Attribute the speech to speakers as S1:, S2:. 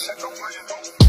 S1: central pleasure.